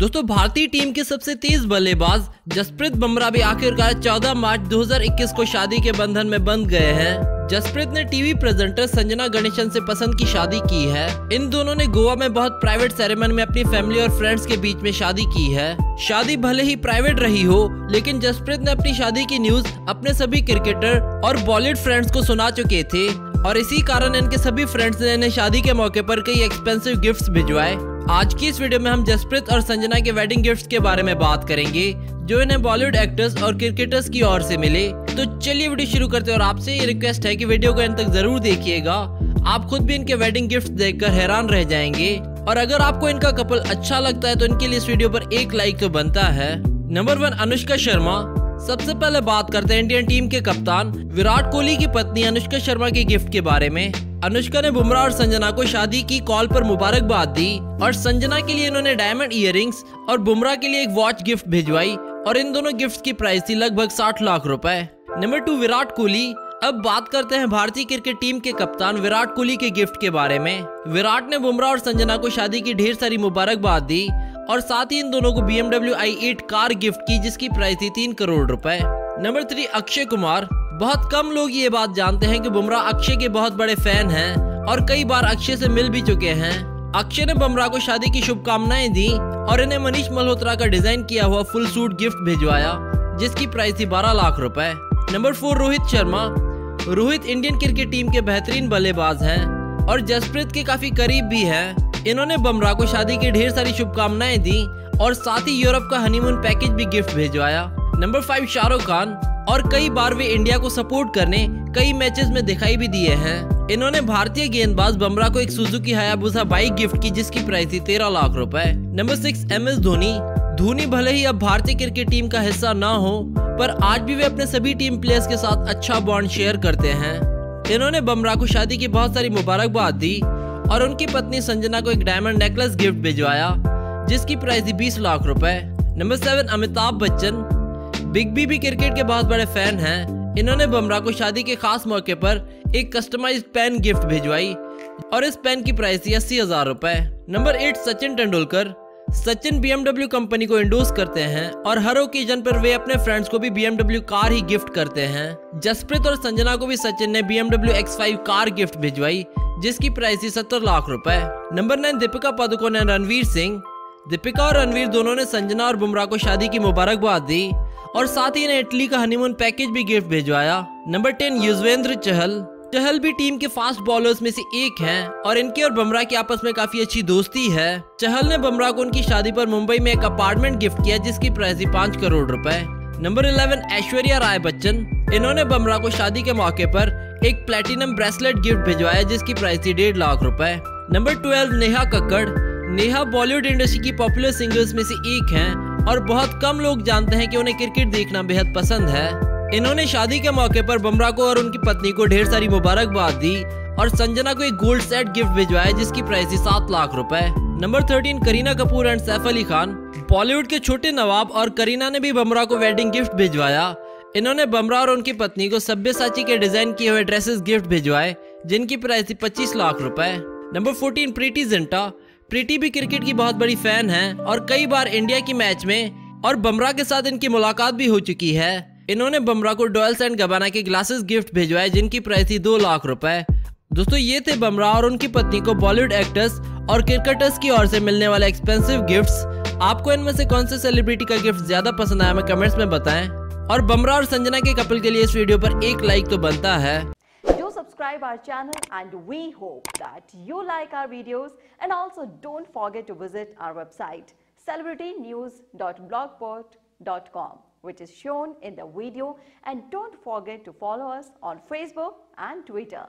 दोस्तों, भारतीय टीम के सबसे तेज बल्लेबाज जसप्रीत बुमराह भी आखिरकार 14 मार्च 2021 को शादी के बंधन में बंध गए हैं। जसप्रीत ने टीवी प्रेजेंटर संजना गणेशन से पसंद की शादी की है। इन दोनों ने गोवा में बहुत प्राइवेट सेरेमनी में अपनी फैमिली और फ्रेंड्स के बीच में शादी की है। शादी भले ही प्राइवेट रही हो, लेकिन जसप्रीत ने अपनी शादी की न्यूज़ अपने सभी क्रिकेटर और बॉलीवुड फ्रेंड्स को सुना चुके थे। और इसी कारण इनके सभी फ्रेंड्स ने इन्हें शादी के मौके पर कई एक्सपेंसिव गिफ्ट्स भिजवाए। आज की इस वीडियो में हम जसप्रीत और संजना के वेडिंग गिफ्ट्स के बारे में बात करेंगे, जो इन्हें बॉलीवुड एक्टर्स और क्रिकेटर्स की ओर से मिले। तो चलिए वीडियो शुरू करते हैं और आपसे ये रिक्वेस्ट है कि वीडियो को अंत तक ज़रूर देखिएगा। आप खुद भी इनके वेडिंग गिफ्ट देखकर हैरान रह जाएँगे। और अगर आपको इनका कपल अच्छा लगता है तो इनके लिए इस वीडियो पर एक लाइक तो बनता है। Number one Anushka Sharma. सबसे पहले बात करते हैं इंडियन टीम के कप्तान विराट कोहली की पत्नी अनुष्का शर्मा के गिफ्ट के बारे में। अनुष्का ने बुमराह और संजना को शादी की कॉल पर मुबारकबाद दी और संजना के लिए इन्होंने डायमंड इयर और बुमराह के लिए एक वॉच गिफ्ट भिजवाई और इन दोनों गिफ्ट की प्राइस थी लगभग साठ लाख रुपए। Number two Virat Kohli. अब बात करते हैं भारतीय क्रिकेट टीम के कप्तान विराट कोहली के गिफ्ट के बारे में। विराट ने बुमराह और संजना को शादी की ढेर सारी मुबारकबाद दी और साथ ही इन दोनों को बी एमडब्ल्यू कार गिफ्ट की, जिसकी प्राइस थी तीन करोड़ रुपए। नंबर थ्री अक्षय कुमार बहुत कम लोग ये बात जानते हैं कि बुमराह अक्षय के बहुत बड़े फ़ैन हैं और कई बार अक्षय से मिल भी चुके हैं। अक्षय ने बुमराह को शादी की शुभकामनाएँ दी और इन्हें मनीष मल्होत्रा का डिज़ाइन किया हुआ फुल सूट गिफ्ट भिजवाया, जिसकी प्राइस थी बारह लाख रुपए। Number four Rohit Sharma. Rohit Indian cricket team के बेहतरीन बल्लेबाज हैं और जसप्रीत के काफ़ी करीब भी हैं। इन्होंने बुमराह को शादी की ढेर सारी शुभकामनाएँ दी और साथ ही यूरोप का हनीमून पैकेज भी gift भेजवाया। Number five Shahrukh Khan. और कई बार वे इंडिया को सपोर्ट करने कई मैचेस में दिखाई भी दिए हैं। इन्होंने भारतीय गेंदबाज बमरा को एक सुजुकी हयाबुसा बाइक गिफ्ट की, जिसकी प्राइस थी तेरह लाख रुपए। Number six M S Dhoni. Dhoni भले ही अब भारतीय क्रिकेट टीम का हिस्सा न हो, पर आज भी वे अपने सभी टीम प्लेयर्स के साथ अच्छा बॉन्ड शेयर करते हैं। इन्होंने बमरा को शादी की बहुत सारी मुबारकबाद दी और उनकी पत्नी संजना को एक डायमंड नेकलेस गिफ्ट भिजवाया, जिसकी प्राइस थी बीस लाख रुपए। Number seven Amitabh Bachchan. Big B भी क्रिकेट के बहुत बड़े फ़ैन हैं। इन्होंने बुमराह को शादी के खास मौके पर एक कस्टमाइज पेन गिफ्ट भिजवाई और इस पेन की प्राइस थी अस्सी हज़ार रुपए। Number eight Sachin Tendulkar. Sachin BMW company को इंडोर्स करते हैं और हर ओकेजन पर वे अपने फ्रेंड्स को भी बीएमडब्ल्यू कार ही गिफ्ट करते हैं। जसप्रीत और संजना को भी सचिन ने बी एमडब्ल्यू कार गिफ्ट भिजवाई जिसकी प्राइस थी सत्तर लाख रुपए। Number nine Deepika Padukone and Ranveer Singh. Deepika और रणवीर दोनों ने संजना और बुमराह को शादी की मुबारकबाद दी और साथ ही इन्हें इटली का हनीमून पैकेज भी gift भेजवाया। Number ten Yuzvendra Chahal. चहल भी टीम के फास्ट बॉलर्स में से एक हैं और इनके और बुमराह की आपस में काफ़ी अच्छी दोस्ती है। चहल ने बुमराह को उनकी शादी पर मुंबई में एक अपार्टमेंट गिफ्ट किया जिसकी प्राइस थी पाँच करोड़ रुपए। Number eleven Aishwarya Rai Bachchan. इन्होंने बुमराह को शादी के मौके पर एक प्लेटिनम ब्रेसलेट गिफ्ट भिजवाया, जिसकी प्राइस थी डेढ़ लाख रुपए। Number twelve Neha Kakkar. Neha Bollywood industry की पॉपुलर सिंगर्स में से एक हैं, और बहुत कम लोग जानते हैं कि उन्हें क्रिकेट देखना बेहद पसंद है। इन्होंने शादी के मौके पर बमरा को और उनकी पत्नी को ढेर सारी मुबारकबाद दी, और संजना को एक गोल्ड सेट गिफ्ट भिजवाया, जिसकी प्राइस थी सात लाख रुपए। Number thirteen Kareena Kapoor and Saif Ali Khan. Bollywood के छोटे नवाब और करीना ने भी बमरा को वेडिंग गिफ्ट भिजवाया। इन्होंने बमरा और उनकी पत्नी को सभ्य साची के डिज़ाइन किए हुए ड्रेसेस गिफ्ट भिजवाए, जिनकी प्राइस थी पच्चीस लाख रुपए। Number fourteen Preity Zinta. प्रीति भी क्रिकेट की बहुत बड़ी फ़ैन है और कई बार इंडिया की मैच में और बमरा के साथ इनकी मुलाकात भी हो चुकी है। इन्होंने बमरा को डॉयल्स एंड गबाना के ग्लासेस गिफ्ट भिजवाए, जिनकी प्राइस थी दो लाख रुपए। दोस्तों, ये थे बमरा और उनकी पत्नी को बॉलीवुड एक्टर्स और क्रिकेटर्स की ओर से मिलने वाले एक्सपेंसिव गिफ्ट्स आपको इनमें से कौन से सेलिब्रिटी का गिफ्ट ज़्यादा पसंद आया, हमें कमेंट्स में बताएँ। और बमरा और संजना के कपल के लिए इस वीडियो पर एक लाइक तो बनता है subscribe our channel and we hope that you like our videos and also don't forget to visit our website celebritynews.blogspot.com which is shown in the video and don't forget to follow us on Facebook and Twitter.